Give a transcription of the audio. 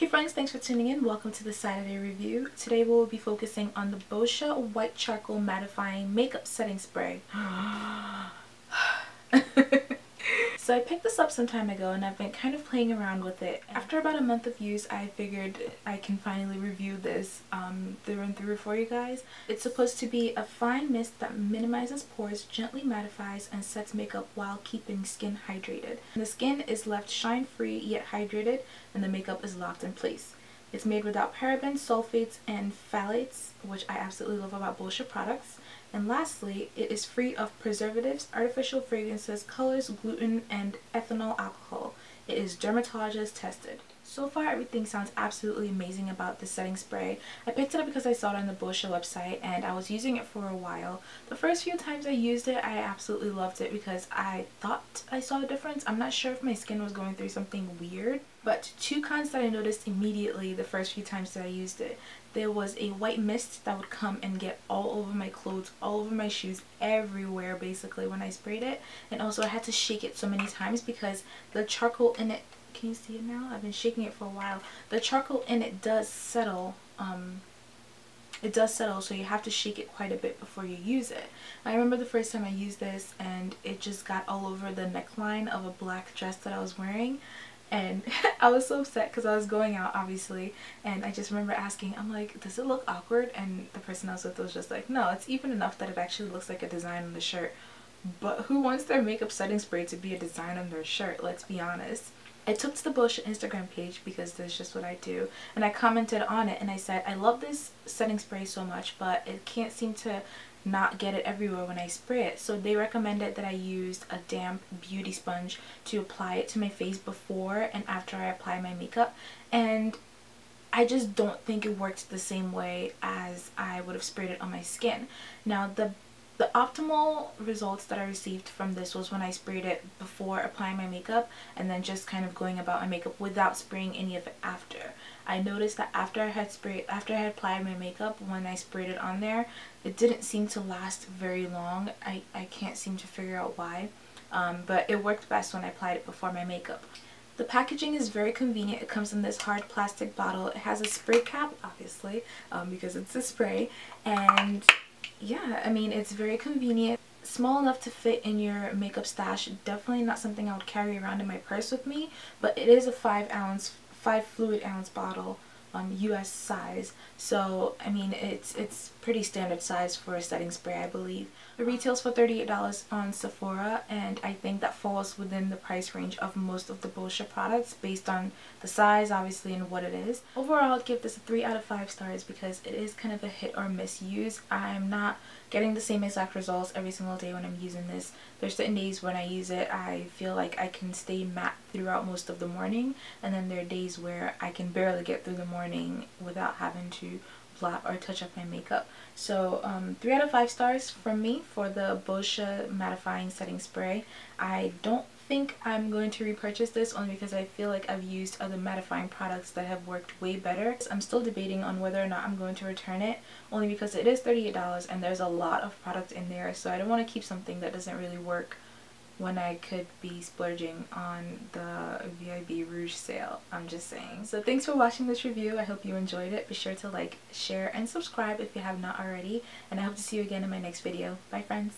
Hey friends, thanks for tuning in. Welcome to the Saturday review. Today we'll be focusing on the Boscia White Charcoal Mattifying Makeup Setting Spray. So I picked this up some time ago and I've been kind of playing around with it. After about a month of use, I figured I can finally review this um, through and through for you guys. It's supposed to be a fine mist that minimizes pores, gently mattifies, and sets makeup while keeping skin hydrated. The skin is left shine-free yet hydrated and the makeup is locked in place. It's made without parabens, sulfates, and phthalates, which I absolutely love about Boscia products. And lastly, it is free of preservatives, artificial fragrances, colors, gluten, and ethanol alcohol. It is dermatologist tested. So far everything sounds absolutely amazing about this setting spray. I picked it up because I saw it on the Boscia website and I was using it for a while. The first few times I used it I absolutely loved it because I thought I saw a difference. I'm not sure if my skin was going through something weird but two cons that I noticed immediately the first few times that I used it. There was a white mist that would come and get all over my clothes, all over my shoes, everywhere basically when I sprayed it. And also I had to shake it so many times because the charcoal in it can you see it now? I've been shaking it for a while. The charcoal in it does settle. Um, it does settle so you have to shake it quite a bit before you use it. I remember the first time I used this and it just got all over the neckline of a black dress that I was wearing and I was so upset because I was going out obviously and I just remember asking I'm like does it look awkward? And the person I was with was just like no it's even enough that it actually looks like a design on the shirt. But who wants their makeup setting spray to be a design on their shirt? Let's be honest I took to the Boscia Instagram page because that's just what I do and I commented on it and I said I love this setting spray so much but it can't seem to not get it everywhere when I spray it. So they recommended that I used a damp beauty sponge to apply it to my face before and after I apply my makeup and I just don't think it worked the same way as I would have sprayed it on my skin. Now the the optimal results that I received from this was when I sprayed it before applying my makeup and then just kind of going about my makeup without spraying any of it after. I noticed that after I had sprayed, after I had applied my makeup, when I sprayed it on there, it didn't seem to last very long. I, I can't seem to figure out why, um, but it worked best when I applied it before my makeup. The packaging is very convenient. It comes in this hard plastic bottle. It has a spray cap, obviously, um, because it's a spray, and yeah, I mean, it's very convenient. Small enough to fit in your makeup stash. Definitely not something I would carry around in my purse with me, but it is a 5 ounce, 5 fluid ounce bottle um, US size. So, I mean, it's it's pretty standard size for a setting spray, I believe. It retails for $38 on Sephora, and I think that falls within the price range of most of the Boscia products based on the size, obviously, and what it is. Overall, I'd give this a 3 out of 5 stars because it is kind of a hit or miss use. I'm not getting the same exact results every single day when I'm using this. There's certain days when I use it, I feel like I can stay matte throughout most of the morning, and then there are days where I can barely get through the morning without having to blot or touch up my makeup. So um, 3 out of 5 stars from me for the Boscia mattifying setting spray. I don't think I'm going to repurchase this only because I feel like I've used other mattifying products that have worked way better. I'm still debating on whether or not I'm going to return it only because it is $38 and there's a lot of product in there so I don't want to keep something that doesn't really work when I could be splurging on the VIB Rouge sale. I'm just saying. So thanks for watching this review. I hope you enjoyed it. Be sure to like, share, and subscribe if you have not already. And I hope to see you again in my next video. Bye friends.